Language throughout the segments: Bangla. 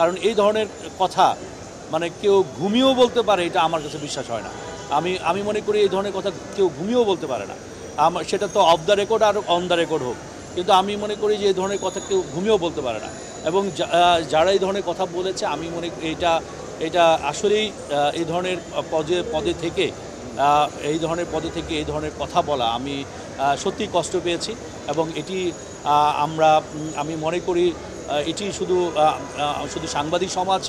কারণ এই ধরনের কথা মানে কেউ ঘুমিয়েও বলতে পারে এটা আমার কাছে বিশ্বাস হয় না। আমি আমি মনে করি এই ধরনের কথা কেউ ঘুমিয়েও বলতে পারে না। আমার সেটা তো অফ দ্য রেকর্ড আর অন দ্য রেকর্ড হোক। কিন্তু আমি মনে করি যে এই ধরনের কথা কেউ ঘুমিয়েও বলতে পারে না। এবং যারা এই ধরনের কথা বলেছে আমি মনে এটা এটা আসলেই এই ধরনের পদে পদে থেকে এই ধরনের পদে থেকে এই ধরনের কথা বলা আমি আহ, সত্যিই কষ্ট পেয়েছি। এবং এটি আমরা আমি মনে করি এটি শুধু শুধু সাংবাদিক সমাজ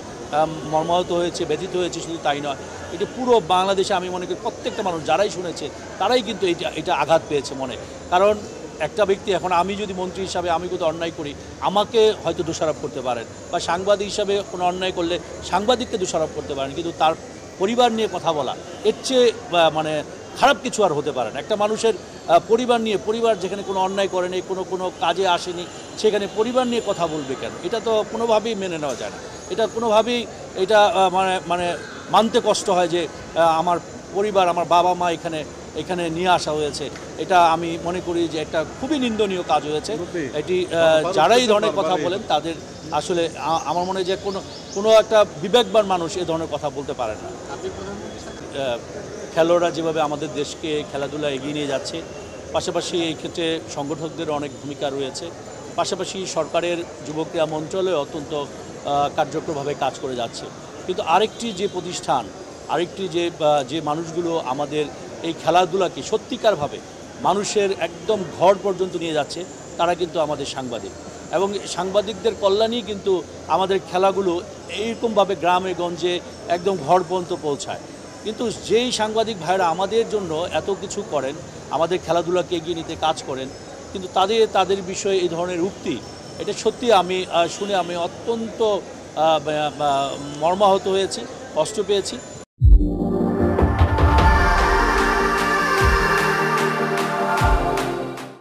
মর্মাহত হয়েছে, ব্যথিত হয়েছে, শুধু তাই নয়। এটি পুরো বাংলাদেশে আমি মনে করি প্রত্যেকটা মানুষ যারাই শুনেছে, তারাই কিন্তু এটা এটা আঘাত পেয়েছে মনে। কারণ একটা ব্যক্তি, এখন আমি যদি মন্ত্রী হিসাবে আমি কোথাও অন্যায় করি, আমাকে হয়তো দোষারোপ করতে পারেন বা সাংবাদিক হিসাবে কোনো অন্যায় করলে সাংবাদিককে দোষারোপ করতে পারেন। কিন্তু তার পরিবার নিয়ে কথা বলা, এর চেয়ে মানে খারাপ কিছু আর হতে পারে না। একটা মানুষের পরিবার নিয়ে পরিবার যেখানে কোনো অন্যায় করেনি কোনো কোনো কাজে আসেনি সেখানে পরিবার নিয়ে কথা বলবে কেন? এটা তো কোনোভাবেই মেনে নেওয়া যায় না। এটা কোনোভাবেই এটা মানে মানে মানতে কষ্ট হয় যে আমার পরিবার আমার বাবা মা এখানে এখানে নিয়ে আসা হয়েছে। এটা আমি মনে করি যে একটা খুবই নিন্দনীয় কাজ হয়েছে। এটি যারাই এই ধরনের কথা বলেন তাদের আসলে আমার মনে হয় যে কোনো কোনো একটা বিবেকবান মানুষ এ ধরনের কথা বলতে পারে না। খেলোয়াড়রা যেভাবে আমাদের দেশকে খেলাধুলা এগিয়ে নিয়ে যাচ্ছে, পাশাপাশি এই ক্ষেত্রে সংগঠকদের অনেক ভূমিকা রয়েছে, পাশাপাশি সরকারের যুব ক্রীড়া মন্ত্রণালয় অত্যন্ত কার্যকরভাবে কাজ করে যাচ্ছে। কিন্তু আরেকটি যে প্রতিষ্ঠান, আরেকটি যে যে মানুষগুলো আমাদের এই খেলাধুলাকে সত্যিকারভাবে মানুষের একদম ঘর পর্যন্ত নিয়ে যাচ্ছে, তারা কিন্তু আমাদের সাংবাদিক। এবং সাংবাদিকদের কল্যাণেই কিন্তু আমাদের খেলাগুলো এইরকমভাবে গ্রামে গঞ্জে একদম ঘর পর্যন্ত পৌঁছায়। কিন্তু যেই সাংবাদিক ভাইরা আমাদের জন্য এত কিছু করেন, আমাদের খেলাধুলাকে এগিয়ে নিতে কাজ করেন, কিন্তু তাদের তাদের বিষয়ে এই ধরনের উক্তি, এটা সত্যি আমি শুনে আমি অত্যন্ত মর্মাহত হয়েছি, কষ্ট পেয়েছি।